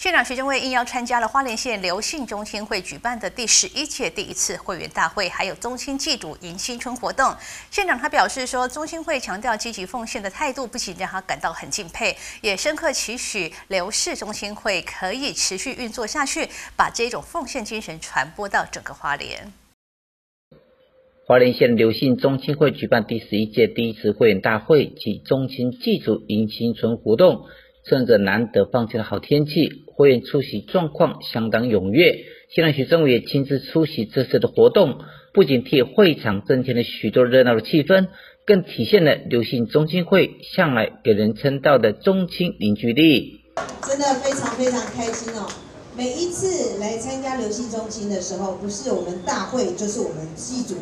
县长徐正伟应邀参加了花莲县刘姓中心会举办的第十一届第一次会员大会，还有中心祭祖迎新春活动。县长他表示说，中心会强调积极奉献的态度，不仅让他感到很敬佩，也深刻期许刘氏中心会可以持续运作下去，把这种奉献精神传播到整个花莲。花莲县刘姓中心会举办第十一届第一次会员大会及中心祭祖迎新春活动。趁着难得放晴的好天气，会员出席状况相当踊跃。现在徐政委也亲自出席这次的活动，不仅替会场增添了许多热闹的气氛，更体现了刘姓中心会向来给人称道的中青凝聚力。真的非常非常开心哦！每一次来参加刘姓中心的时候，不是我们大会，就是我们祭祖，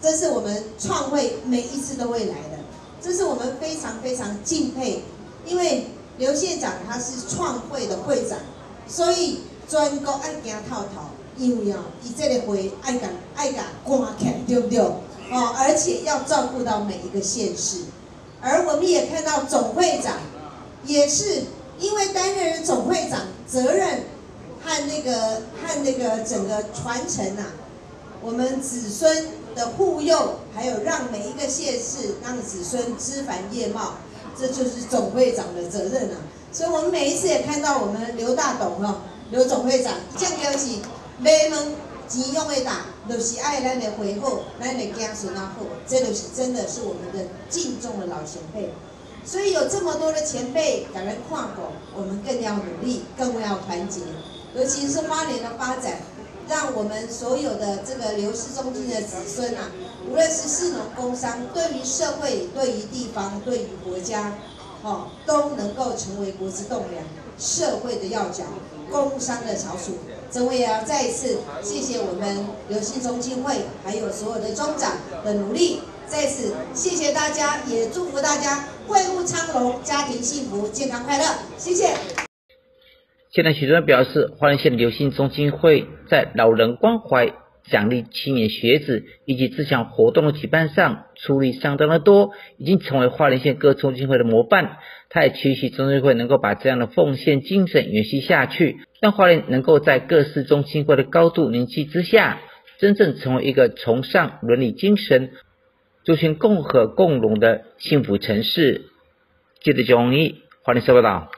这是我们创会每一次都会来的，这是我们非常非常敬佩，因为。刘县长他是创会的会长，所以全国爱行套套，因为啊，以这个会爱敢爱敢挂起，对不对？哦，而且要照顾到每一个县市，而我们也看到总会长也是因为担任总会长责任和那个和那个整个传承啊，我们子孙的护佑，还有让每一个县市让子孙枝繁叶茂。这就是总会长的责任啊！所以我们每一次也看到我们刘大董哈，刘总会长，这样就是买门钱用会打，就是爱咱的回后，咱的家孙啊后，这就是真的是我们的敬重的老前辈。所以有这么多的前辈赶来跨过，我们更要努力，更要团结，尤其是花莲的发展。让我们所有的这个流失中心的子孙啊，无论是市农工商，对于社会、对于地方、对于国家，哦，都能够成为国之栋梁、社会的要角、工商的翘楚。这位也要再一次谢谢我们流信中心会，还有所有的中长的努力。再次谢谢大家，也祝福大家会务昌隆，家庭幸福，健康快乐。谢谢。现在许多人表示，花莲县流行中心会在老人关怀、奖励青年学子以及自强活动的举办上出力相当的多，已经成为花莲县各中心会的模范。他也期许中心会能够把这样的奉献精神延续下去，让花莲能够在各市中心会的高度凝聚之下，真正成为一个崇尚伦理精神、族群共和共荣的幸福城市。记得注意，花莲收报道。